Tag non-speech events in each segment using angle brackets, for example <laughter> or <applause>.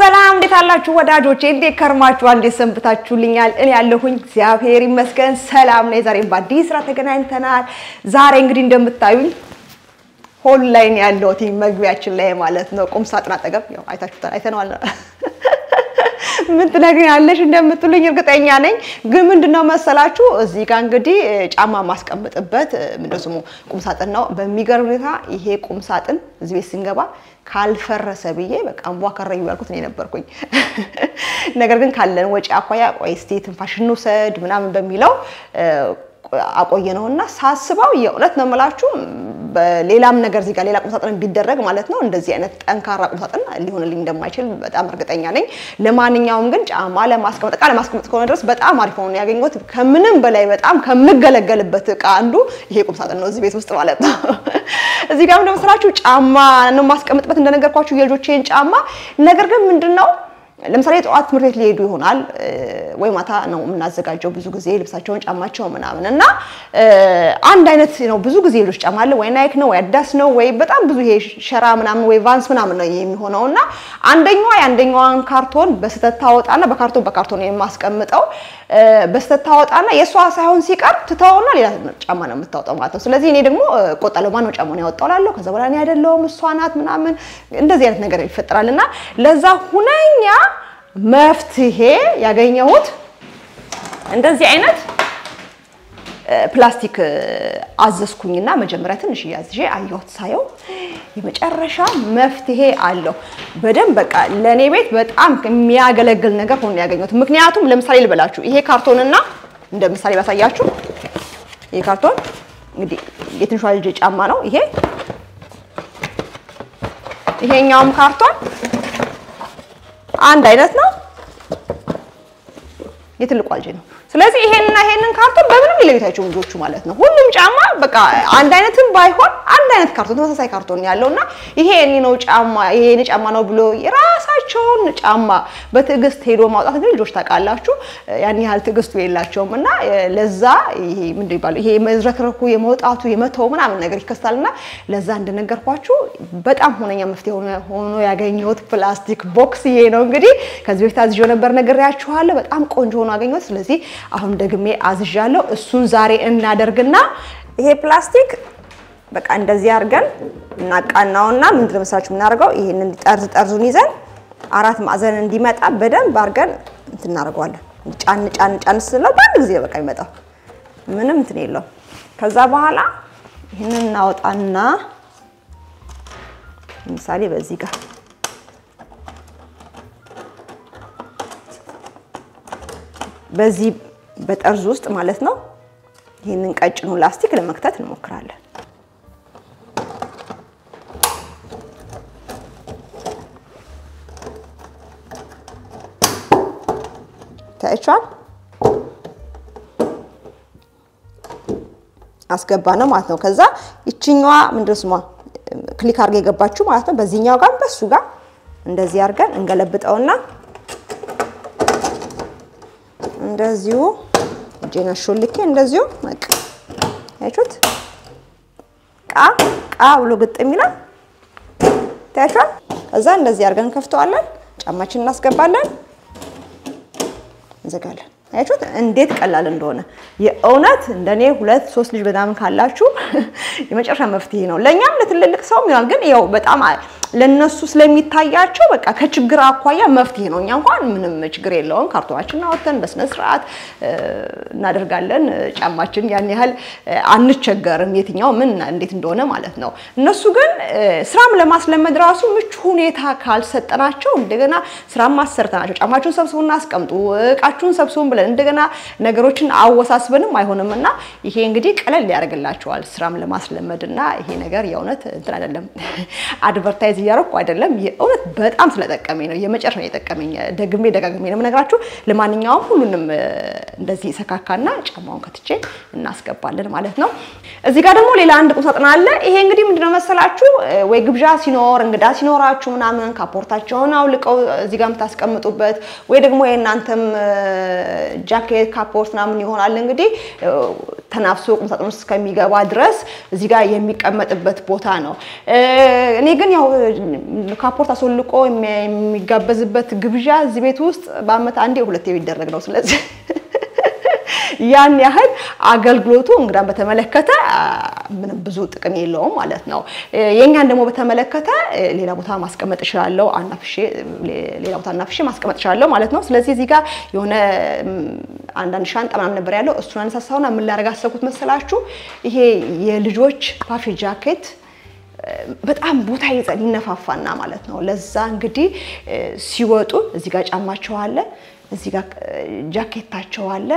ሰላም እንዴት አላችሁ ወዳጆቼ? እንዴት ከርማችኋል? እንዴት ሰንብታችሁልኛል? እኔ ያለሁኝ እግዚአብሔር ይመስገን ሰላም ነኝ። ዛሬም በአዲስ ስራ ተገናኝተናል። ዛሬ እንግዲህ እንደምታዩኝ ሆል ላይ ነው ያለሁት፣ መግቢያችን ላይ ማለት ነው። ቁም ሳጥን አጠገብ ያው አይታችሁታል፣ አይተነዋል። <laughs> ምን ትነግሪኛለሽ እንደምትሉኝ እርግጠኛ ነኝ። ግን ምንድነው መሰላችሁ እዚህ ጋር እንግዲህ ጫማ ማስቀምጥበት ምንድነው ስሙ ቁም ሳጥን ነው። በሚገርም ሁኔታ ይሄ ቁም ሳጥን እዚህ ቤት ስንገባ ካልፈረሰ ብዬ በቃ እንቧ ከረዩ ያልኩት እኔ ነበርኩኝ። <laughs> ነገር ግን ካለን ወጪ አኳያ ቆይ እስቲ ትንፋሽ እንውሰድ ምናምን በሚለው አቆየ ነው እና ሳስበው የእውነት ነው የምላችሁ በሌላም ነገር እዚህ ጋር ሌላ ቁምሳጥን ቢደረግ ማለት ነው እንደዚህ አይነት ጠንካራ ቁምሳጥን ሊሆንልኝ እንደማይችል በጣም እርግጠኛ ነኝ። ለማንኛውም ግን ጫማ ለማስቀመጥ እቃ ለማስቀመጥ ከሆነ ድረስ በጣም አሪፍ ሆኖ ያገኘሁት ከምንም በላይ በጣም ከምገለገልበት እቃ አንዱ ይሄ ቁምሳጥን ነው እዚህ ቤት ውስጥ ማለት ነው። <laughs> እዚህ ጋር እንደመሰላችሁ ጫማ ነው የማስቀምጥበት እንደነገርኳችሁ የልጆቼን ጫማ ነገር ግን ምንድን ነው ለምሳሌ ጠዋት ትምህርት ቤት ሊሄዱ ይሆናል ወይ ማታ ነው የምናዘጋጀው ብዙ ጊዜ ልብሳቸውን ጫማቸው ምናምን እና አንድ አይነት ነው ብዙ ጊዜ ልጆች ጫማ አለ ወይ ናይክ ነው ወይ አዲዳስ ነው ወይ በጣም ብዙ ይሄ ሸራ ምናምን ወይ ቫንስ ምናምን ነው የሚሆነው እና አንደኛዋ የአንደኛዋን ካርቶን በስህተት ታወጣና በካርቶን በካርቶን የማስቀምጠው በስህተት ታወጣና የእሷ ሳይሆን ሲቀር ትተውና ሌላ ጫማ ነው የምታወጣው ማለት ነው። ስለዚህ እኔ ደግሞ እቆጣለሁ። ማነው ጫማውን ያወጣው እላለሁ። ከዛ በኋላ እኔ አይደለሁም እሷ ናት ምናምን እንደዚህ አይነት ነገር ይፈጠራል እና ለዛ ሁነኛ መፍትሄ ያገኘሁት እንደዚህ አይነት ፕላስቲክ አዘዝኩኝና መጀመሪያ ትንሽ እያዝዤ አየሁት። ሳየው የመጨረሻ መፍትሄ አለው። በደንብ በቃ ለእኔ ቤት በጣም የሚያገለግል ነገር ሆኖ ያገኘሁት። ምክንያቱም ለምሳሌ ልበላችሁ፣ ይሄ ካርቶንና እንደ ምሳሌ ባሳያችሁ፣ ይሄ ካርቶን እንግዲህ የትንሿ ልጅ ጫማ ነው። ይሄ ይሄኛውም ካርቶን አንድ አይነት ነው። የትልቋ ልጅ ነው። ስለዚህ ይሄንና ይሄንን ካርቶን በምንም አይችሉም ልጆቹ ማለት ነው። ሁሉም ጫማ በቃ አንድ አይነትም ባይሆን አንድ አይነት ካርቶን ተመሳሳይ ካርቶን ያለውና ይሄ የኔ ነው ጫማ ይሄ የኔ ጫማ ነው ብሎ የራሳቸውን ጫማ በትዕግስት ሄዶ ማውጣት ግን ልጆች ታውቃላችሁ ያን ያህል ትዕግስቱ የላቸውም እና ለዛ ይሄ ምንድን ይባላል ይሄ መዝረክረኩ የመውጣቱ የመተው ምናምን ነገር ይከሰታልና ለዛ እንደነገርኳችሁ በጣም ሁነኛ መፍትሄ ሆኖ ያገኘሁት plastic box ይሄ ነው። እንግዲህ ከዚህ በፊት አዝዤው ነበር ነግሬያችኋለሁ። በጣም ቆንጆ ሆኖ አገኘሁት። ስለዚህ አሁን ደግሜ አዝዣለሁ። እሱን ዛሬ እናደርግና ይሄ ፕላስቲክ በቃ እንደዚህ አድርገን እናቃናውና ምንድን ነው መሰላችሁ የምናደርገው ይሄንን ጠርዝ ጠርዙን ይዘን አራት ማዕዘን እንዲመጣ በደንብ አድርገን እንትን እናደርገዋለን። ጫን ጫን ጫን ስለው በአንድ ጊዜ በቃ የሚመጣው ምንም እንትን የለውም። ከዛ በኋላ ይህንን እናወጣና ለምሳሌ በዚህ ጋር በዚህ በጠርዝ ውስጥ ማለት ነው። ይህንን ቀጭኑ ላስቲክ ለመክተት እንሞክራለን። ታይቷል። አስገባ ነው ማለት ነው። ከዛ ይችኛዋ ምንድን ስሟ ክሊክ አድርገ የገባችሁ ማለት ነው። በዚህኛው ጋር በሱ ጋር እንደዚህ አድርገን እንገለብጠውና እንደዚሁ እጄን አሾልኬ እንደዚሁ ያችሁት ቃ ቃ ብሎ ግጥም ይላል። ታያችኋል። ከዛ እንደዚህ አድርገን እንከፍተዋለን። ጫማችን እናስገባለን፣ እንዘጋለን። አያችሁት እንዴት ቀላል እንደሆነ የእውነት እንደኔ ሁለት ሶስት ልጅ በጣም ካላችሁ <laughs> የመጨረሻ መፍትሄ ነው። ለእኛም ለትልልቅ ሰውም ይሆናል። ግን ያው በጣም ለነሱ ስለሚታያቸው በቃ ከችግር አኳያ መፍትሄ ነው። እኛ እንኳን ምንም ችግር የለውም። ካርቶናችንን አወጥተን በስነ ስርዓት እናደርጋለን። ጫማችን ያን ያህል አንቸገርም፣ የትኛው ምን እንዴት እንደሆነ ማለት ነው። እነሱ ግን ስራም ለማስለመድ ራሱ ምቹ ሁኔታ ካልሰጠናቸው እንደገና ስራም አሰርተናቸው ጫማችሁን ሰብስቡና አስቀምጡ፣ እቃችሁን ሰብስቡን ብለን እንደገና ነገሮችን አወሳስበንም አይሆንም እና ይሄ እንግዲህ ቀለል ያደርግላቸዋል ስራም ለማስለመድ እና ይሄ ነገር የእውነት እንትን አይደለም <laughs> advertise እያደረኩ አይደለም። የእውነት በጣም ስለጠቀመኝ ነው። የመጨረሻ የጠቀመኝ ደግሜ ደጋግሜ ነው የምነግራችሁ። ለማንኛውም ሁሉንም እንደዚህ ሰካካና ጫማውን ከትቼ እናስገባለን ማለት ነው። እዚህ ጋር ደግሞ ሌላ አንድ ቁምሳጥን አለ። ይሄ እንግዲህ ምንድነው መሰላችሁ ወይ ግብዣ ሲኖር እንግዳ ሲኖራችሁ ምናምን ካፖርታቸውን አውልቀው እዚህ ጋር የምታስቀምጡበት ወይ ደግሞ የእናንተም ጃኬት ካፖርት ምናምን ይሆናል እንግዲህ ተናፍሶ ቁምሳጥን ውስጥ እስከሚገባ ድረስ እዚህ ጋር የሚቀመጥበት ቦታ ነው። እኔ ግን ያው ካፖርት አስወልቆ የሚጋበዝበት ግብዣ እዚህ ቤት ውስጥ በአመት አንዴ ሁለቴ የሚደረግ ነው። ስለዚህ ያን ያህል አገልግሎቱ እንግዳን በተመለከተ ምንም ብዙ ጥቅም የለውም ማለት ነው። የእኛን ደግሞ በተመለከተ ሌላ ቦታ ማስቀመጥ እችላለሁ፣ አናፍሼ ሌላ ቦታ አናፍሼ ማስቀመጥ እችላለሁ ማለት ነው። ስለዚህ እዚህ ጋር የሆነ አንዳንድ ሻንጣ ምናምን ነበር ያለው እሱን አነሳሳውና ምን ላደርግ አሰብኩት መሰላችሁ? ይሄ የልጆች puffy jacket በጣም ቦታ ይነፋፋና ማለት ነው። ለዛ እንግዲህ ሲወጡ እዚህ ጋር ጫማቸው አለ እዚህ ጋር ጃኬታቸው አለ።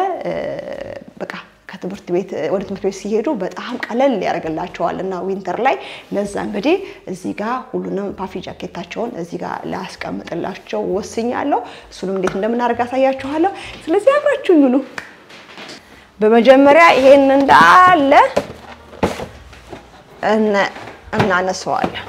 በቃ ከትምህርት ቤት ወደ ትምህርት ቤት ሲሄዱ በጣም ቀለል ያደርግላቸዋል እና winter ላይ ለዛ እንግዲህ እዚህ ጋር ሁሉንም puffy ጃኬታቸውን እዚህ ጋር ላስቀምጥላቸው ወስኛለሁ። እሱንም እንዴት እንደምናደርግ አሳያችኋለሁ። ስለዚህ አብራችሁኝ ሁሉ በመጀመሪያ ይሄን እንዳለ እናነሰዋለን።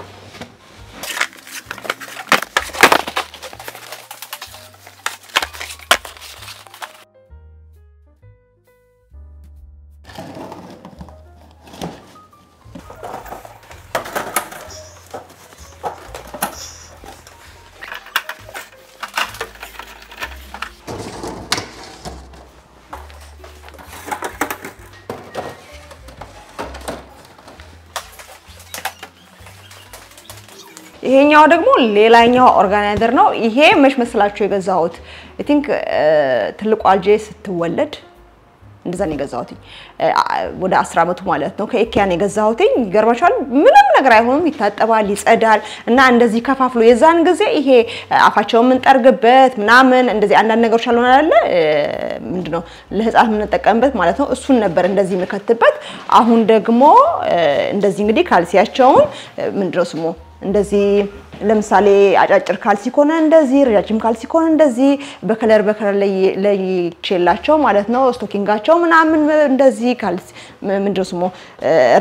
ይሄኛው ደግሞ ሌላኛው organizer ነው። ይሄ መች መሰላችሁ የገዛሁት? I think ትልቋ ልጄ ስትወለድ እንደዛ ነው የገዛሁት። ወደ 10 ዓመቱ ማለት ነው። ከኢኪያ ነው የገዛሁት። ይገርማችኋል፣ ምንም ነገር አይሆንም፣ ይታጠባል፣ ይጸዳል እና እንደዚህ ከፋፍሎ የዛን ጊዜ ይሄ አፋቸውን የምንጠርግበት ምናምን እንደዚህ አንዳንድ ነገሮች አልሆነ አይደለ? ምንድነው ለህፃን የምንጠቀምበት ማለት ነው። እሱን ነበር እንደዚህ የምከትበት። አሁን ደግሞ እንደዚህ እንግዲህ ካልሲያቸውን ምንድነው ስሙ እንደዚህ ለምሳሌ አጫጭር ካልሲ ከሆነ እንደዚህ፣ ረጃጅም ካልሲ ከሆነ እንደዚህ በ color በ color ለይቼላቸው ማለት ነው። stocking አቸው ምናምን እንደዚህ ካልሲ ምንድነው ስሙ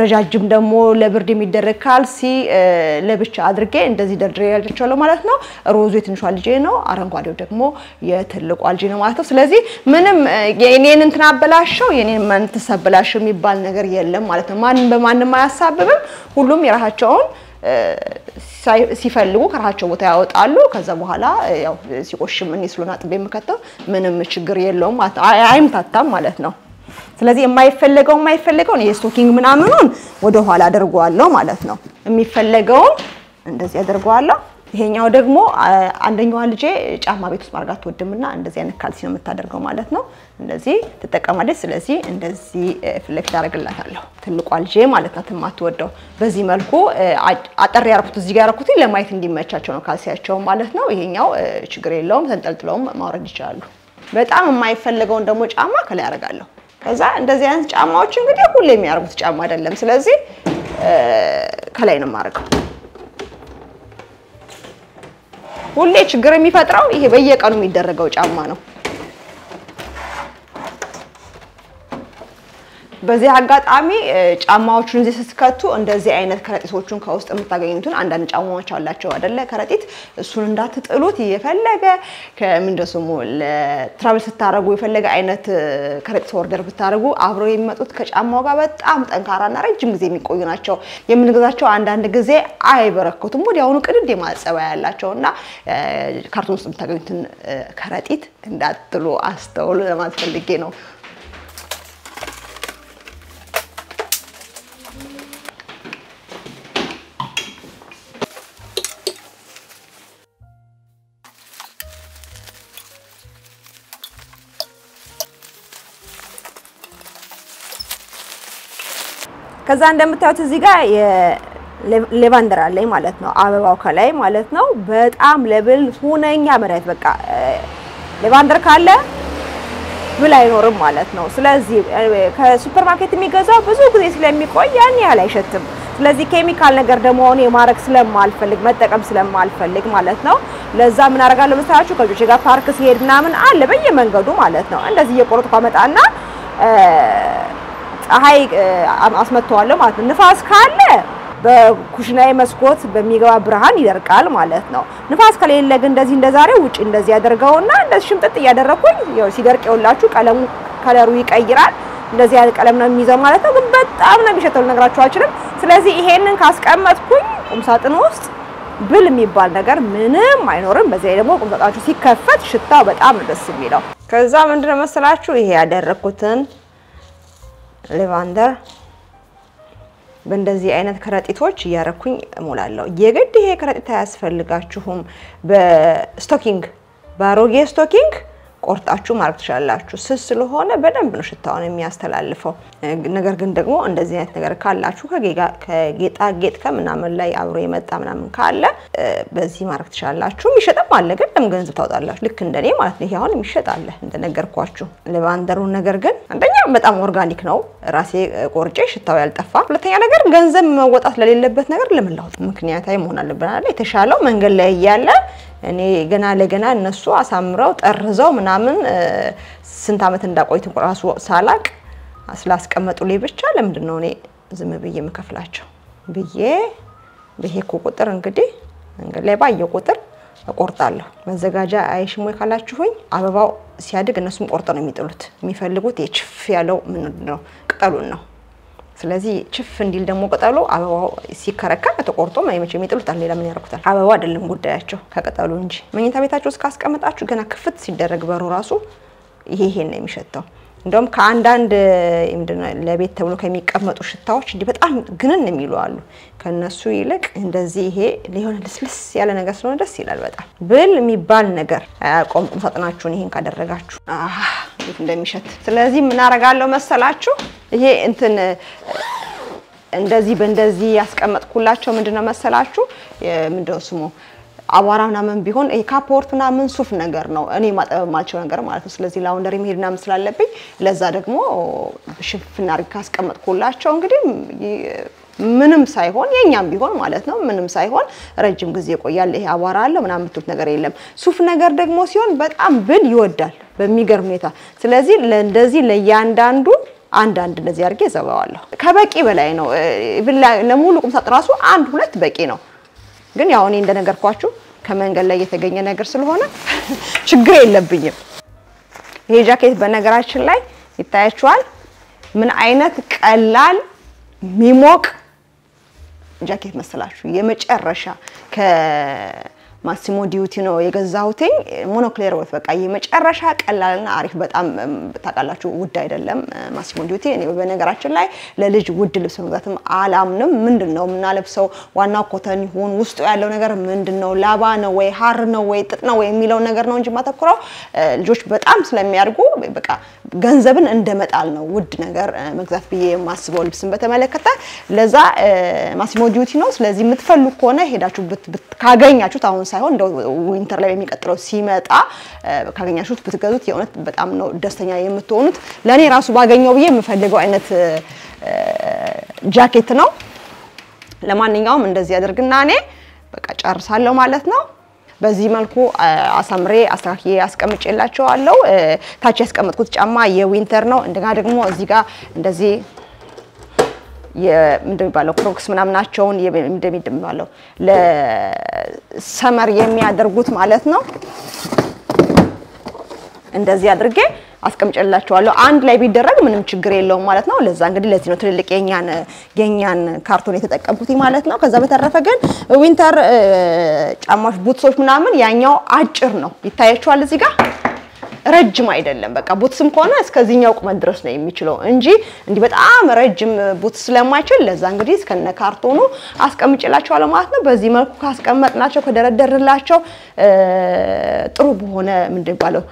ረጃጅም ደግሞ ለብርድ የሚደረግ ካልሲ ለብቻ አድርጌ እንደዚህ ደርድሬ ያላቸዋለሁ ማለት ነው። ሮዙ የትንሿ ልጄ ነው፣ አረንጓዴው ደግሞ የትልቋ ልጄ ነው ማለት ነው። ስለዚህ ምንም የኔን እንትን አበላሸው የኔን እንትን አበላሸው የሚባል ነገር የለም ማለት ነው። ማንም በማንም አያሳብብም። ሁሉም የራሳቸውን ሲፈልጉ ከራሳቸው ቦታ ያወጣሉ። ከዛ በኋላ ያው ሲቆሽም እኔ ስለሆነ አጥቤ የምከተው ምንም ችግር የለውም አይምታታም ማለት ነው። ስለዚህ የማይፈለገው የማይፈለገውን የ stocking ምናምኑን ወደ ኋላ አድርገዋለሁ ማለት ነው። የሚፈለገውን እንደዚህ አድርገዋለሁ። ይሄኛው ደግሞ አንደኛዋ ልጄ ጫማ ቤት ውስጥ ማድረግ አትወድምና እንደዚህ አይነት ካልሲ ነው የምታደርገው ማለት ነው። እንደዚህ ትጠቀማለች። ስለዚህ እንደዚህ ፊት ለፊት አደርግላታለሁ። ትልቋ ልጄ ማለት ናት የማትወደው። በዚህ መልኩ አጠር ያደረኩት እዚህ ጋር ያደረኩት ለማየት እንዲመቻቸው ነው ካልሲያቸው ማለት ነው። ይሄኛው ችግር የለውም፣ ተንጠልጥለውም ማውረድ ይችላሉ። በጣም የማይፈልገውን ደግሞ ጫማ ከላይ አደርጋለሁ። ከዛ እንደዚህ አይነት ጫማዎች እንግዲህ ሁሌ የሚያደርጉት ጫማ አይደለም። ስለዚህ ከላይ ነው የማደርገው። ሁሌ ችግር የሚፈጥረው ይሄ በየቀኑ የሚደረገው ጫማ ነው። በዚህ አጋጣሚ ጫማዎቹን እዚህ ስትከቱ እንደዚህ አይነት ከረጢቶቹን ከውስጥ የምታገኙትን አንዳንድ ጫማዎች አላቸው አይደለ? ከረጢት እሱን እንዳትጥሉት። የፈለገ ከምንድን ስሙ ለ travel ስታደርጉ የፈለገ አይነት ከረጢት order ብታደርጉ አብረው የሚመጡት ከጫማው ጋር በጣም ጠንካራና ረጅም ጊዜ የሚቆዩ ናቸው። የምንገዛቸው አንዳንድ ጊዜ አይበረከቱም፣ ወዲያውኑ ቅድድ የማለት ጸባይ ያላቸው እና ካርቶን ውስጥ የምታገኙትን ከረጢት እንዳትጥሉ አስተውሉ ለማለት ነው። ከዛ እንደምታዩት እዚህ ጋር ሌቫንደር አለኝ ማለት ነው። አበባው ከላይ ማለት ነው። በጣም ለብል ሁነኛ መድኃኒት በቃ lavender ካለ ብል አይኖርም ማለት ነው። ስለዚህ ከሱፐር ማርኬት የሚገዛው ብዙ ጊዜ ስለሚቆይ ያን ያህል አይሸትም። ስለዚህ ኬሚካል ነገር ደግሞ እኔ ማድረግ ስለማልፈልግ መጠቀም ስለማልፈልግ ማለት ነው። ለዛ ምን አደርጋለሁ መሰላችሁ? ከልጆቼ ጋር ፓርክ ሲሄድ ምናምን አለ በየመንገዱ ማለት ነው። እንደዚህ እየቆረጥኩ አመጣና ፀሐይ አሰጣዋለሁ ማለት ነው። ንፋስ ካለ በኩሽናዬ መስኮት በሚገባ ብርሃን ይደርቃል ማለት ነው። ንፋስ ከሌለ ግን እንደዚህ እንደዛሬው ውጪ እንደዚህ ያደርገውና እንደዚህ ሽምጥጥ እያደረኩኝ ሲደርቅ የውላችሁ ቀለሙ ከለሩ ይቀይራል። እንደዚህ አይነት ቀለም ነው የሚይዘው ማለት ነው። ግን በጣም ነው የሚሸተው ልነግራችሁ አልችልም። ስለዚህ ይሄንን ካስቀመጥኩኝ ቁምሳጥን ውስጥ ብል የሚባል ነገር ምንም አይኖርም። በዚህ ላይ ደግሞ ቁምሳጥናችሁ ሲከፈት ሽታው በጣም ደስ የሚለው። ከዛ ምንድነው መሰላችሁ ይሄ ያደረኩትን ሌቫንደር በእንደዚህ አይነት ከረጢቶች እያረኩኝ እሞላለሁ። የግድ ይሄ ከረጢት አያስፈልጋችሁም። በ stocking በአሮጌ stocking ቆርጣችሁ ማድረግ ትችላላችሁ። ስስ ስለሆነ በደንብ ነው ሽታውን የሚያስተላልፈው። ነገር ግን ደግሞ እንደዚህ አይነት ነገር ካላችሁ ከጌጣጌጥ ከምናምን ላይ አብሮ የመጣ ምናምን ካለ በዚህ ማድረግ ትችላላችሁ። የሚሸጥም አለ፣ ግን ለምን ገንዘብ ታወጣላችሁ? ልክ እንደኔ ማለት ነው። ይሄ አሁን የሚሸጥ አለ እንደነገርኳችሁ። lavender ኡ ነገር ግን አንደኛ በጣም organic ነው፣ ራሴ ቆርጬ ሽታው ያልጠፋ። ሁለተኛ ነገር ገንዘብ መወጣት ለሌለበት ነገር ለምን ላውጥ? ምክንያታዊ መሆን አለብን? የተሻለው መንገድ ላይ እያለ እኔ ገና ለገና እነሱ አሳምረው ጠርዘው ምናምን ስንት ዓመት እንዳቆይት ራሱ ሳላቅ ስላስቀመጡልኝ ብቻ ለምንድን ነው እኔ ዝም ብዬ የምከፍላቸው ብዬ በሄድኩ ቁጥር እንግዲህ መንገድ ላይ ባየው ቁጥር እቆርጣለሁ። መዘጋጃ አይሽም ወይ ካላችሁኝ አበባው ሲያድግ እነሱም ቆርጠው ነው የሚጥሉት። የሚፈልጉት የችፍ ያለው ምንድን ነው ቅጠሉን ነው። ስለዚህ ችፍ እንዲል ደግሞ ቅጠሉ አበባው ሲከረከር ተቆርጦ መቼም የሚጥሉታል። ሌላ ምን ያደርጉታል? አበባው አይደለም ጉዳያቸው ከቅጠሉ እንጂ። መኝታ ቤታቸው ውስጥ ካስቀመጣችሁ ገና ክፍት ሲደረግ በሩ ራሱ ይሄ ይሄን ነው የሚሸተው። እንደውም ከአንዳንድ ለቤት ተብሎ ከሚቀመጡ ሽታዎች እንዲህ በጣም ግንን የሚሉ አሉ። ከነሱ ይልቅ እንደዚህ ይሄ ሊሆን ልስልስ ያለ ነገር ስለሆነ ደስ ይላል በጣም ብል የሚባል ነገር አያቆም። ቁም ይሄን ካደረጋችሁ እንዴት እንደሚሸት። ስለዚህ አደርጋለሁ መሰላችሁ ይሄ እንትን እንደዚህ በእንደዚህ ያስቀመጥኩላቸው ምንድነው መሰላችሁ ምንድነው ስሙ አቧራ ምናምን ቢሆን ካፖርት ምናምን ሱፍ ነገር ነው እኔ ማጠብ የማልችለው ነገር ማለት ነው። ስለዚህ laundry መሄድ ምናምን ስላለብኝ ለዛ ደግሞ ሽፍን አድርጌ ካስቀመጥኩላቸው እንግዲህ ምንም ሳይሆን የኛም ቢሆን ማለት ነው ምንም ሳይሆን ረጅም ጊዜ ይቆያል። ይሄ አቧራ አለ ምናምን የምትሉት ነገር የለም። ሱፍ ነገር ደግሞ ሲሆን በጣም ብል ይወዳል በሚገርም ሁኔታ። ስለዚህ እንደዚህ ለእያንዳንዱ አንዳንድ እንደዚህ አድርጌ ዘባዋለሁ። ከበቂ በላይ ነው። ለሙሉ ቁምሳጥን ራሱ አንድ ሁለት በቂ ነው። ግን ያው እኔ እንደነገርኳችሁ ከመንገድ ላይ የተገኘ ነገር ስለሆነ <laughs> ችግር የለብኝም። ይሄ ጃኬት በነገራችን ላይ ይታያችኋል ምን አይነት ቀላል ሚሞቅ ጃኬት መሰላችሁ። የመጨረሻ ከ Massimo Dutti ነው የገዛሁትኝ። Moncler ወት በቃ የመጨረሻ ቀላልና አሪፍ በጣም ታውቃላችሁ፣ ውድ አይደለም Massimo Dutti። እኔ በነገራችን ላይ ለልጅ ውድ ልብስ መግዛትም አላምንም። ምንድን ነው የምናለብሰው? ዋናው cotton ይሁን ውስጡ ያለው ነገር ምንድን ነው? ላባ ነው ወይ ሀር ነው ወይ ጥጥ ነው ወይ የሚለው ነገር ነው እንጂ ማተኩረው ልጆች በጣም ስለሚያድጉ በቃ ገንዘብን እንደመጣል ነው ውድ ነገር መግዛት ብዬ የማስበው ልብስን በተመለከተ ለዛ Massimo Dutti ነው። ስለዚህ የምትፈልጉ ከሆነ ሄዳችሁ ካገኛችሁት አሁን ሳይሆን እንደ winter ላይ የሚቀጥለው ሲመጣ ካገኛችሁት ብትገዙት የእውነት በጣም ነው ደስተኛ የምትሆኑት። ለእኔ ራሱ ባገኘው ብዬ የምፈልገው አይነት ጃኬት ነው። ለማንኛውም እንደዚህ አድርግና እኔ በቃ ጨርሳለሁ ማለት ነው። በዚህ መልኩ አሳምሬ አስተካክዬ አስቀምጬላቸዋለሁ። ታች ያስቀመጥኩት ጫማ የ winter ነው። እንደገና ደግሞ እዚህ ጋር እንደዚህ እንደሚባለው Crocs ምናምናቸውን እንደሚባለው ለ summer የሚያደርጉት ማለት ነው። እንደዚህ አድርጌ አስቀምጨላቸዋለሁ። አንድ ላይ ቢደረግ ምንም ችግር የለውም ማለት ነው። ለዛ እንግዲህ ለዚህ ነው ትልልቅ የኛን የኛን ካርቶን የተጠቀምኩት ማለት ነው። ከዛ በተረፈ ግን winter ጫማዎች፣ boots ኦች ምናምን ያኛው አጭር ነው ይታያችኋል እዚህ ጋር ረጅም አይደለም። በቃ boots ም ከሆነ እስከዚህኛው ቁመት ድረስ ነው የሚችለው እንጂ እንዲህ በጣም ረጅም boots ስለማይችል ለዛ እንግዲህ እስከነ ካርቶኑ አስቀምጬላቸዋለሁ ማለት ነው። በዚህ መልኩ ካስቀመጥናቸው ከደረደርላቸው ጥሩ በሆነ ምንድን ባለው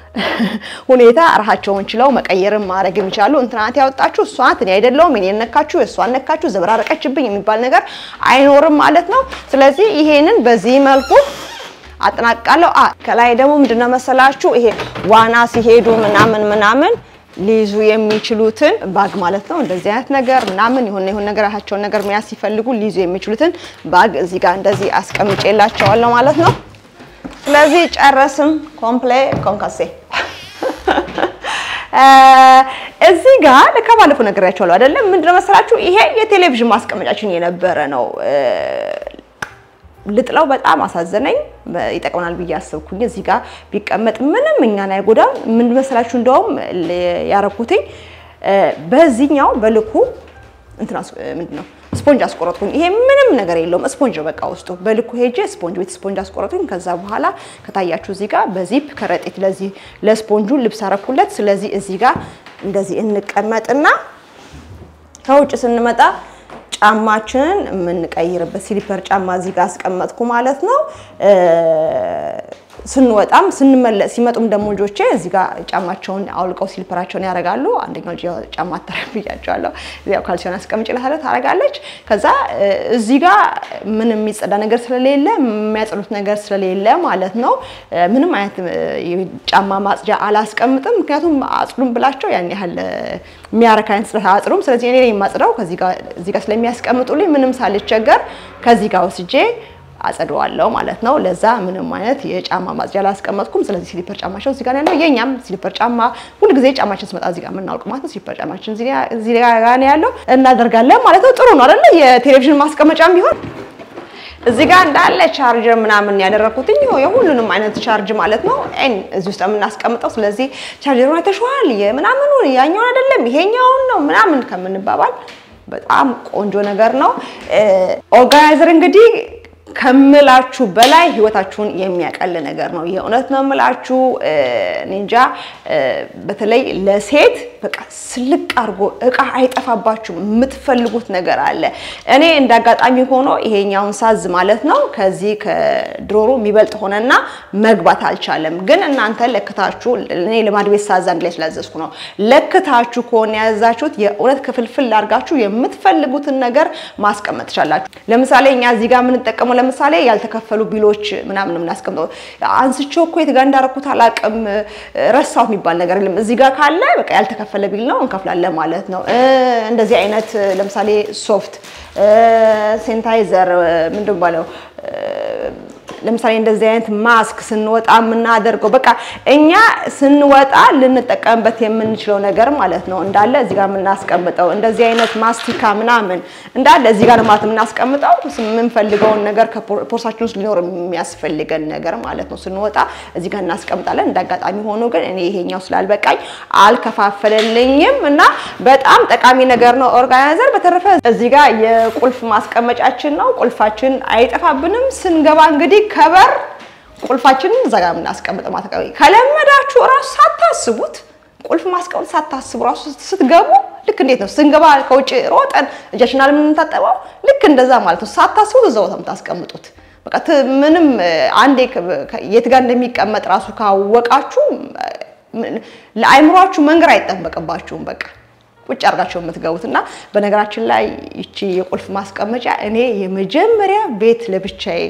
ሁኔታ ራሳቸውን ችለው መቀየርም ማድረግም ይችላሉ። እንትናት ያወጣችሁ እሷ እኔ አይደለሁም እኔ ነካችሁ እሷ ነካችሁ ዘበራረቀችብኝ የሚባል ነገር አይኖርም ማለት ነው። ስለዚህ ይሄንን በዚህ መልኩ አጠናቅቃለሁ። ከላይ ደግሞ ምንድነው መሰላችሁ ይሄ ዋና ሲሄዱ ምናምን ምናምን ሊይዙ የሚችሉትን ባግ ማለት ነው። እንደዚህ አይነት ነገር ምናምን የሆነ የሆነ ነገር ያቸውን ነገር መያዝ ሲፈልጉ ሊይዙ የሚችሉትን ባግ እዚህ ጋር እንደዚህ አስቀምጬላቸዋለሁ ማለት ነው። ስለዚህ ጨረስም ኮምፕሌ ኮንካሴ እዚህ ጋር ከባለፈው ነግሬያቸዋለሁ አይደለም? ምንድነው መሰላችሁ ይሄ የቴሌቪዥን ማስቀመጫችን የነበረ ነው። ልጥለው በጣም አሳዘነኝ። ይጠቅመናል ብዬ አስብኩኝ። እዚህ ጋር ቢቀመጥ ምንም እኛን አይጎዳም። ምን መሰላችሁ እንደውም ያረኩትኝ በዚህኛው በልኩ እንትና ምንድን ነው ስፖንጅ አስቆረጥኩኝ። ይሄ ምንም ነገር የለውም ስፖንጅ በቃ ውስጡ በልኩ ሄጄ ስፖንጅ ቤት ስፖንጅ አስቆረጥኩኝ። ከዛ በኋላ ከታያችሁ እዚህ ጋር በዚፕ ከረጢት ለዚህ ለስፖንጁ ልብስ አረኩለት። ስለዚህ እዚህ ጋር እንደዚህ እንቀመጥና ከውጭ ስንመጣ ጫማችንን የምንቀይርበት ሲሊፐር ጫማ እዚህ ጋር አስቀመጥኩ ማለት ነው። ስንወጣም ስንመለስ ሲመጡም ደግሞ ልጆቼ እዚህ ጋር ጫማቸውን አውልቀው ሲሊፐራቸውን ያደርጋሉ። አንደኛው ጫማ አታረግ ብያቸዋለሁ። ያው ካልሲዮን አስቀምጭላታለሁ ታደርጋለች። ከዛ እዚህ ጋር ምንም የሚጸዳ ነገር ስለሌለ የሚያጸዱት ነገር ስለሌለ ማለት ነው ምንም አይነት ጫማ ማጽጃ አላስቀምጥም። ምክንያቱም አጽዱም ብላቸው ያን ያህል የሚያረካ አይነት ስለማያጸዱም። ስለዚህ እኔ የማጽዳው ከዚህ ጋር ስለሚያስቀምጡልኝ ምንም ሳልቸገር ከዚህ ጋር ወስጄ አጸደዋለሁ ማለት ነው። ለዛ ምንም አይነት የጫማ ማጽጃ አላስቀመጥኩም። ስለዚህ slipper ጫማቸው እዚህ ጋር ያለው የኛም slipper ጫማ ሁልጊዜ ጫማችን ስመጣ እዚህ ጋር የምናውቅ ማለት ነው። slipper ጫማችን እዚህ ጋር ያለው እናደርጋለን ማለት ነው። ጥሩ ነው አይደለ? የቴሌቪዥን ማስቀመጫም ቢሆን እዚህ ጋር እንዳለ ቻርጀር ምናምን ያደረኩትኝ የሁሉንም አይነት ቻርጅ ማለት ነው ኤን እዚህ ውስጥ የምናስቀምጠው። ስለዚህ ቻርጀሩን አይተሽዋል፣ የምናምኑ ያኛውን አይደለም ይሄኛውን ነው ምናምን ከምንባባል በጣም ቆንጆ ነገር ነው። organizer እንግዲህ ከምላችሁ በላይ ህይወታችሁን የሚያቀል ነገር ነው። የእውነት ነው የምላችሁ። እንጃ በተለይ ለሴት በቃ ስልቅ አድርጎ እቃ አይጠፋባችሁም። የምትፈልጉት ነገር አለ። እኔ እንደ ሆኖ ይሄኛውን ሳዝ ማለት ነው ከዚህ ከ drawer ኡ የሚበልጥ ሆነና መግባት አልቻለም። ግን እናንተ ለክታችሁ እኔ ለማድ ቤት ሳዝ አንድ ላይ ስላዘዝኩ ነው። ለክታችሁ ከሆነ ያዛችሁት የእውነት ክፍልፍል አድርጋችሁ የምትፈልጉትን ነገር ማስቀመጥ ትችላላችሁ። ለምሳሌ እኛ እዚህ ጋር የምንጠቀመው ለምሳሌ ያልተከፈሉ bill ኦች ምናምን የምናስቀምጠው አንስቼው እኮ የት ጋር እንዳደረኩት አላውቅም ረሳሁ የሚባል ነገር የለም። እዚህ ጋር ካለ በቃ ያልተከፈለ bill ነው እንከፍላለን ማለት ነው። እንደዚህ አይነት ለምሳሌ ሶፍት ሴንታይዘር ምንድን ባለው ለምሳሌ እንደዚህ አይነት ማስክ ስንወጣ የምናደርገው በቃ እኛ ስንወጣ ልንጠቀምበት የምንችለው ነገር ማለት ነው። እንዳለ እዚህ ጋር የምናስቀምጠው እንደዚህ አይነት ማስቲካ ምናምን እንዳለ እዚህ ጋር ማለት የምናስቀምጠው የምንፈልገውን ነገር ከፖርሳችን ውስጥ ሊኖር የሚያስፈልገን ነገር ማለት ነው። ስንወጣ እዚህ ጋር እናስቀምጣለን። እንደ አጋጣሚ ሆኖ ግን እኔ ይሄኛው ስላልበቃኝ አልከፋፈለልኝም እና በጣም ጠቃሚ ነገር ነው organizer። በተረፈ እዚህ ጋር የቁልፍ ማስቀመጫችን ነው። ቁልፋችን አይጠፋብንም። ስንገባ እንግዲህ ከበር ቁልፋችንን እዛ ጋር የምናስቀምጠው ማለት ከለመዳችሁ እራሱ ሳታስቡት ቁልፍ ማስቀመጥ ሳታስቡ እራሱ ስትገቡ ልክ እንዴት ነው? ስንገባ ከውጭ ሮጠን እጃችን የምንታጠበው ልክ እንደዛ ማለት ነው። ሳታስቡት እዛ ቦታ የምታስቀምጡት። በቃ ምንም አንዴ የት ጋር እንደሚቀመጥ እራሱ ካወቃችሁ ለአይምሯችሁ መንገር አይጠበቅባችሁም በቃ ቁጭ አድርጋቸው የምትገቡት እና በነገራችን ላይ ይቺ የቁልፍ ማስቀመጫ እኔ የመጀመሪያ ቤት ለብቻዬ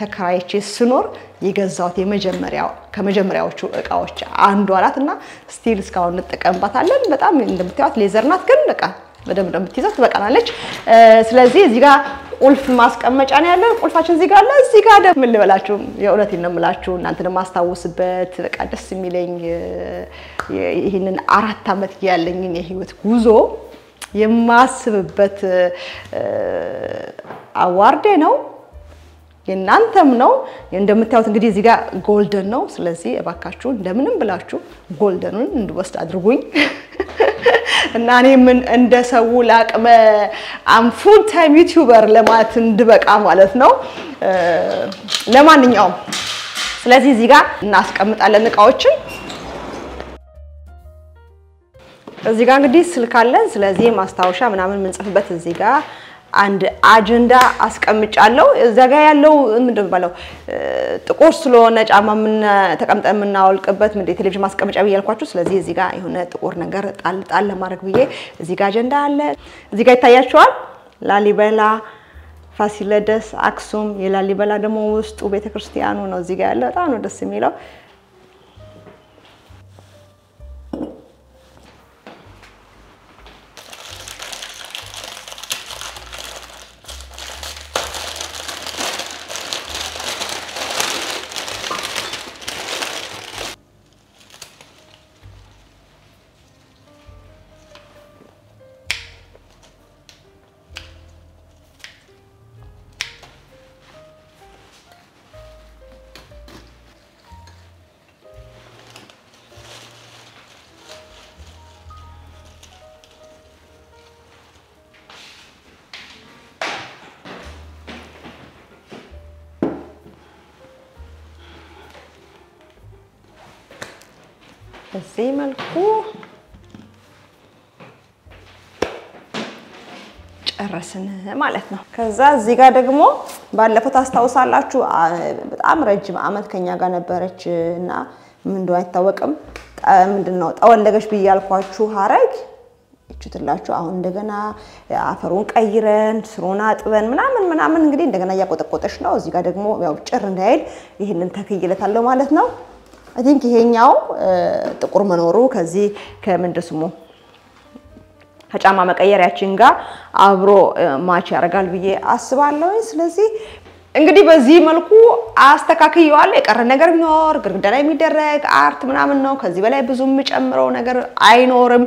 ተከራይቼ ስኖር የገዛሁት የመጀመሪያው ከመጀመሪያዎቹ እቃዎች አንዷ ናት እና still እስካሁን እንጠቀምባታለን። በጣም እንደምታዩት leather ናት፣ ግን በቃ በደንብ እንደምትይዘው ትበቃናለች። ስለዚህ እዚህ ጋር ቁልፍ ማስቀመጫ ነው ያለን። ቁልፋችን እዚህ ጋር አለ። እዚህ ጋር ደግሞ ምን ልበላችሁ፣ የእውነቴን ነው የምላችሁ እናንተን የማስታውስበት በቃ ደስ የሚለኝ ይህንን አራት ዓመት ያለኝን የህይወት ጉዞ የማስብበት award ኤ ነው። የእናንተም ነው። እንደምታዩት እንግዲህ እዚህ ጋር golden ነው። ስለዚህ እባካችሁ እንደምንም ብላችሁ golden ኡን እንድወስድ አድርጉኝ <laughs> እና እኔ ምን እንደ ሰው ለአቅመ I'm full time YouTuber ለማለት እንድበቃ ማለት ነው። ለማንኛውም ስለዚህ እዚህ ጋር እናስቀምጣለን እቃዎችን። እዚህ ጋር እንግዲህ ስልክ አለን። ስለዚህ ማስታወሻ ምናምን የምንጽፍበት እዚህ ጋር አንድ አጀንዳ አስቀምጫለሁ። እዛ ጋ ያለው ምንድን ጥቁር ስለሆነ ጫማ ተቀምጠን የምናወልቅበት ምንድን የቴሌቪዥን ማስቀመጫ ብዬ ያልኳችሁ። ስለዚህ እዚህ ጋር የሆነ ጥቁር ነገር ጣል ጣል ለማድረግ ብዬ እዚህ ጋር አጀንዳ አለ። እዚህ ጋር ይታያቸዋል። ላሊበላ፣ ፋሲለደስ፣ አክሱም። የላሊበላ ደግሞ ውስጡ ቤተክርስቲያኑ ነው እዚህ ጋር ያለ። በጣም ነው ደስ የሚለው። በዚህ መልኩ ጨረስን ማለት ነው። ከዛ እዚህ ጋር ደግሞ ባለፈው ታስታውሳላችሁ በጣም ረጅም ዓመት ከኛ ጋር ነበረች እና ምን እንደሆነ አይታወቅም ምንድን ነው ጠወለገች ብዬ ያልኳችሁ ሀረግ ይችትላችሁ አሁን እንደገና አፈሩን ቀይረን ስሩን አጥበን ምናምን ምናምን እንግዲህ እንደገና እያቆጠቆጠች ነው። እዚህ ጋር ደግሞ ያው ጭር እንዳይል ይህንን ተክቼለታለሁ ማለት ነው። I think ይሄኛው ጥቁር መኖሩ ከዚህ ከምንድን ስሙ ከጫማ መቀየሪያችን ጋር አብሮ match ያደርጋል ብዬ አስባለሁ። ስለዚህ እንግዲህ በዚህ መልኩ አስተካክየዋለሁ። የቀረ ነገር ቢኖር ግድግዳ ላይ የሚደረግ art ምናምን ነው። ከዚህ በላይ ብዙ የምጨምረው ነገር አይኖርም።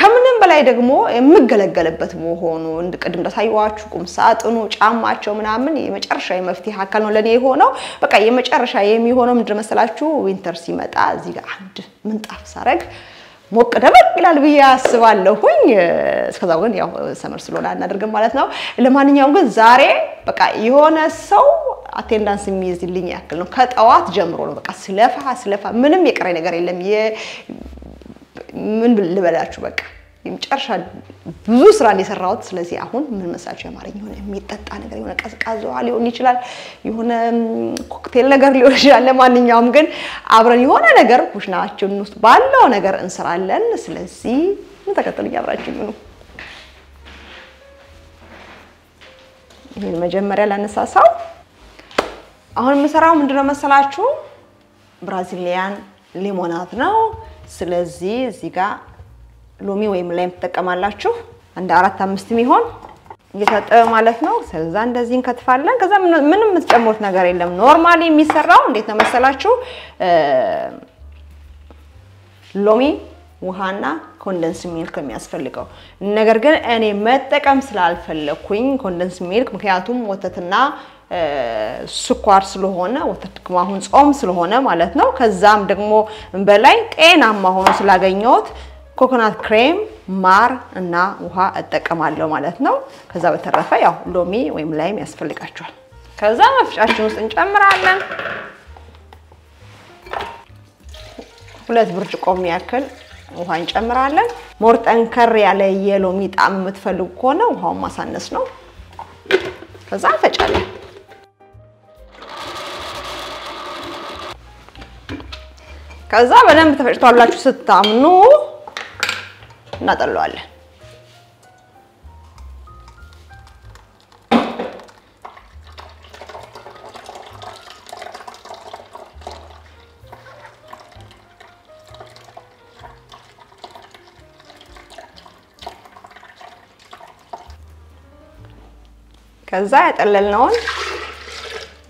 ከምንም በላይ ደግሞ የምገለገልበት መሆኑ ቅድም እንዳሳየኋችሁ ቁም ሳጥኑ፣ ጫማቸው ምናምን የመጨረሻ የመፍትሄ አካል ነው ለእኔ የሆነው። በቃ የመጨረሻ የሚሆነው ምንድን መሰላችሁ? winter ሲመጣ እዚህ ጋር አንድ ምንጣፍ ሳረግ ሞቅ ደመቅ ይላል ብዬ አስባለሁኝ። እስከዛ ግን ያው summer ስለሆነ አናደርግም ማለት ነው። ለማንኛውም ግን ዛሬ በቃ የሆነ ሰው attendance የሚይዝልኝ ያክል ነው። ከጠዋት ጀምሮ ነው በቃ ስለፋ ስለፋ፣ ምንም የቀረኝ ነገር የለም። ምን ልበላችሁ በቃ የመጨረሻ ብዙ ስራ የሰራሁት። ስለዚህ አሁን ምን መስላችሁ ያማረኝ የሆነ የሚጠጣ ነገር የሆነ ቀዝቃዛ ሊሆን ይችላል፣ የሆነ ኮክቴል ነገር ሊሆን ይችላል። ለማንኛውም ግን አብረን የሆነ ነገር ኩሽናችን ውስጥ ባለው ነገር እንሰራለን። ስለዚህ ምን ተከተሉኝ፣ አብራችሁ ነው። ይህን መጀመሪያ ላነሳሳው። አሁን የምሰራው ምንድነው መሰላችሁ ብራዚሊያን ሊሞናት ነው። ስለዚህ እዚህ ጋር ሎሚ ወይም ላይም ትጠቀማላችሁ። አንድ አራት አምስት የሚሆን እየታጠበ ማለት ነው። ስለዛ እንደዚህ እንከትፋለን። ከዛ ምንም የምትጨምሩት ነገር የለም። normally የሚሰራው እንዴት ነው መሰላችሁ? ሎሚ ውሃና condensed milk የሚያስፈልገው ነገር ግን እኔ መጠቀም ስላልፈለኩኝ condensed milk ምክንያቱም ወተትና ስኳር ስለሆነ ወተት ደግሞ አሁን ጾም ስለሆነ ማለት ነው። ከዛም ደግሞ በላይ ጤናማ ሆኖ ስላገኘሁት coconut cream፣ ማር እና ውሃ እጠቀማለሁ ማለት ነው። ከዛ በተረፈ ያው ሎሚ ወይም lime ም ያስፈልጋቸዋል። ከዛ መፍጫችን ውስጥ እንጨምራለን። ሁለት ብርጭቆ የሚያክል ውሃ እንጨምራለን። more ጠንከር ያለ የሎሚ ጣዕም የምትፈልጉ ከሆነ ውሃውን ማሳነስ ነው። ከዛ እንፈጫለን። ከዛ በደንብ ተፈጭቷላችሁ ስታምኑ እናጠለዋለን። ከዛ ያጠለልነውን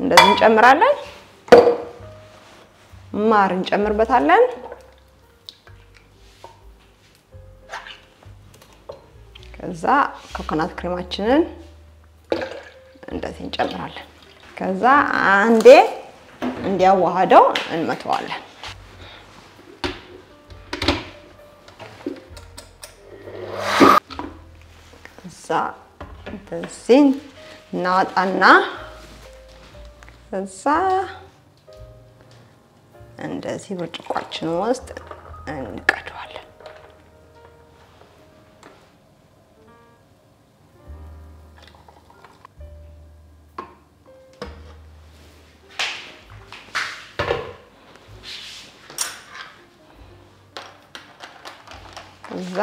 እንደዚህ እንጨምራለን። ማር እንጨምርበታለን። ከዛ ኮኮናት ክሬማችንን እንደዚህ እንጨምራለን። ከዛ አንዴ እንዲያዋሃደው እንመተዋለን። ከዛ እንደዚህ እናወጣና ከዛ እንደዚህ ብርጭቋችን ውስጥ እንቀደዋለን። እዛ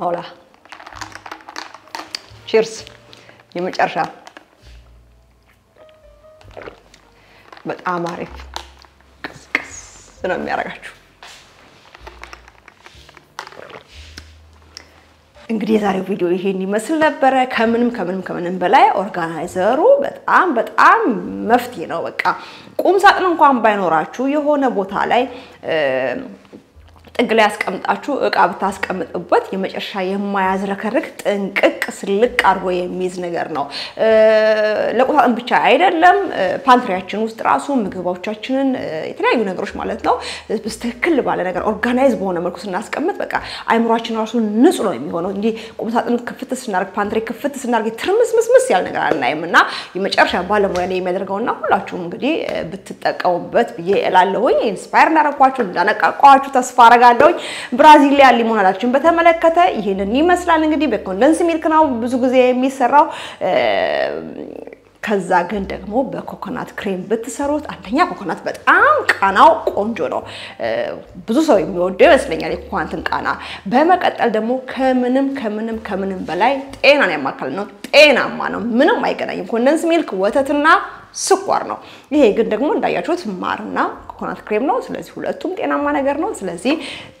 ሆላ ቺርስ የመጨረሻ በጣም አሪፍ ቀስቀስ ነው የሚያደርጋችሁ። እንግዲህ የዛሬው ቪዲዮ ይሄን ይመስል ነበረ። ከምንም ከምንም ከምንም በላይ ኦርጋናይዘሩ በጣም በጣም መፍትሄ ነው። በቃ ቁም ሳጥን እንኳን ባይኖራችሁ የሆነ ቦታ ላይ ጥግ ላይ ያስቀምጣችሁ እቃ ብታስቀምጥበት የመጨረሻ የማያዝረከርክ ጥንቅቅ ስልቅ አድርጎ የሚይዝ ነገር ነው። ለቁምሳጥን ብቻ አይደለም፣ pantry ያችን ውስጥ ራሱ ምግቦቻችንን የተለያዩ ነገሮች ማለት ነው በትክክል ባለ ነገር organize በሆነ መልኩ ስናስቀምጥ በቃ አይምሯችን ራሱ ንጹህ ነው የሚሆነው እንጂ ቁምሳጥን ክፍት ስናደርግ pantry ክፍት ስናደርግ ትርምስምስምስ ያለ ነገር አናይም። እና የመጨረሻ ባለሙያ ላይ የሚያደርገውና ሁላችሁም እንግዲህ ብትጠቀሙበት ብዬ እላለሁኝ። inspire እንዳረኳችሁ እንዳነቃኋችሁ ተስፋ አረጋለሁኝ። Brazilian lemonade አችን በተመለከተ ይህንን ይመስላል። እንግዲህ በ condensed milk ነው ብዙ ጊዜ የሚሰራው ከዛ ግን ደግሞ በ coconut cream ብትሰሩት፣ አንደኛ ኮኮናት በጣም ቃናው ቆንጆ ነው፣ ብዙ ሰው የሚወደው ይመስለኛል የኮኮናትን ቃና። በመቀጠል ደግሞ ከምንም ከምንም ከምንም በላይ ጤናን ያማከለ ነው። ጤናማ ነው፣ ምንም አይገናኝም። condensed milk ወተትና ስኳር ነው። ይሄ ግን ደግሞ እንዳያችሁት ማርና coconut cream ነው። ስለዚህ ሁለቱም ጤናማ ነገር ነው። ስለዚህ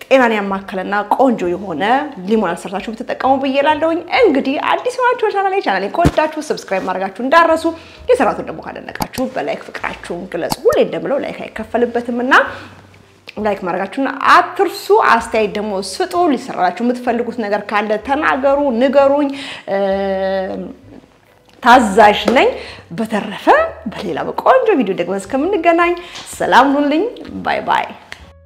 ጤናን ያማከለና ቆንጆ የሆነ lemonade ሰርታችሁ ብትጠቀሙ ብዬ እላለሁኝ። እንግዲህ አዲስ ናችሁ ቻናሌ ቻናሌ ከወዳችሁ subscribe ማድረጋችሁ እንዳትረሱ፣ የሰራሁትን ደግሞ ካደነቃችሁ በ like ፍቅራችሁን ግለጹ። ሁሌ እንደምለው like አይከፈልበትም እና like ማድረጋችሁን አትርሱ። አስተያየት ደግሞ ስጡ። ሊሰራላችሁ የምትፈልጉት ነገር ካለ ተናገሩ፣ ንገሩኝ። ታዛዥ ነኝ። በተረፈ በሌላ በቆንጆ ቪዲዮ ደግሞ እስከምንገናኝ ሰላም ሁኑልኝ። bye bye።